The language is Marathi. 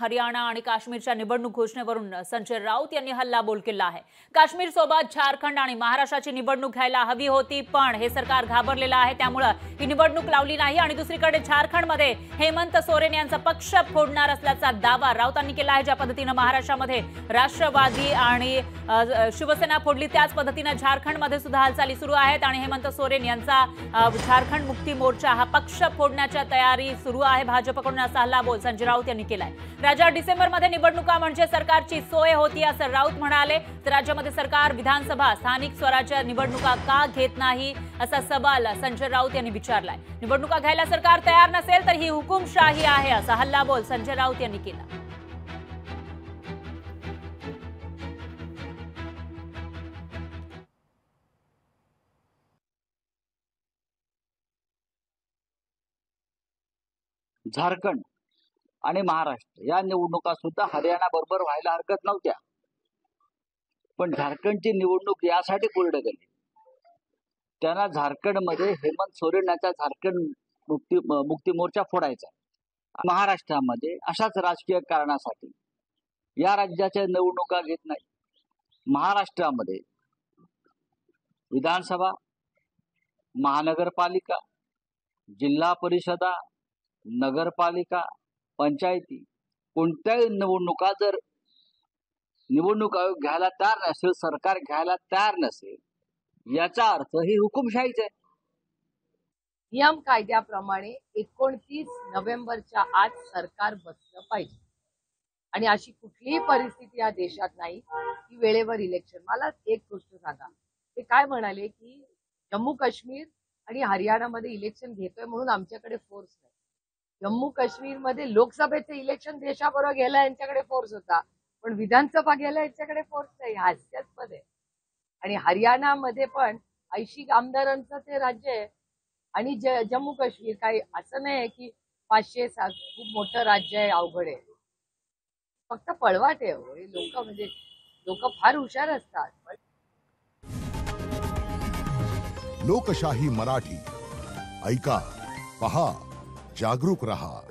हरियाणा आणि काश्मीरच्या निवडणूक घोषणेवरून संजय राऊत यांनी हल्लाबोल केला आहे. काश्मीर सोबत झारखंड आणि महाराष्ट्राची निवडणूक घ्यायला हवी होती पण हे सरकार घाबरलेलं आहे. त्यामुळे ही निवडणूक लावली नाही आणि दुसरीकडे झारखंडमध्ये हेमंत सोरेन यांचा पक्ष फोडणार असल्याचा दावा राऊतांनी केला आहे. ज्या पद्धतीनं महाराष्ट्रामध्ये राष्ट्रवादी आणि शिवसेना फोडली त्याच पद्धतीनं झारखंडमध्ये सुद्धा हालचाली सुरू आहेत आणि हेमंत सोरेन यांचा झारखंड मुक्ती मोर्चा हा पक्ष फोडण्याच्या तयारी सुरू आहे. भाजपकडून असा हल्लाबोल संजय राऊत यांनी केलाय. राज्यात डिसेंबरमध्ये निवडणुका म्हणजे सरकारची सोय होती असं राऊत म्हणाले. तर राज्यामध्ये सरकार विधानसभा स्थानिक स्वराज्य निवडणुका का घेत नाही असा सवाल संजय राऊत यांनी विचारलाय. निवडणुका घ्यायला सरकार तयार नसेल तर ही हुकुमशाही आहे असा हल्लाबोल संजय राऊत यांनी केला. झारखंड आणि महाराष्ट्र. या निवडणुका सुद्धा हरियाणा बरोबर व्हायला हरकत नव्हत्या. पण झारखंडची निवडणूक यासाठी पुढे गेली. त्यांना झारखंडमध्ये हेमंत सोरेन याचा झारखंड मुक्ती मुक्ती मोर्चा फोडायचा. महाराष्ट्रामध्ये अशाच राजकीय कारणासाठी या राज्याच्या निवडणुका घेत नाही. महाराष्ट्रामध्ये विधानसभा महानगरपालिका जिल्हा परिषदा नगरपालिका पंचायती. कोणत्याही निवडणुका जर निवडणूक आयोग घ्यायला तयार नसेल सरकार घ्यायला तयार नसेल याचा अर्थ ही हुकुमशाहीच आहे. नियम कायद्याप्रमाणे एकोणतीस नोव्हेंबरच्या आत सरकार बसलं पाहिजे. आणि अशी कुठलीही परिस्थिती या देशात नाही की वेळेवर इलेक्शन मला एक गोष्ट सांगा. ते काय म्हणाले की जम्मू काश्मीर आणि हरियाणामध्ये इलेक्शन घेतोय म्हणून आमच्याकडे फोर्स नाही. जम्मू काश्मीरमध्ये लोकसभेचं इलेक्शन देशाबरोबर घ्यायला यांच्याकडे फोर्स होता. पण विधानसभा गेला यांच्याकडे फोर्स नाही हास्यास्पद आहे. आणि हरियाणामध्ये पण ऐंशी आमदारांचं ते राज्य आहे. आणि जम्मू काश्मीर काही असं नाही आहे की पाचशे सात खूप मोठं राज्य आहे अवघड आहे. फक्त पळवाट आहे हो, हे लोक म्हणजे लोक फार हुशार असतात. लोकशाही मराठी. ऐका पहा. जागरूक रहा।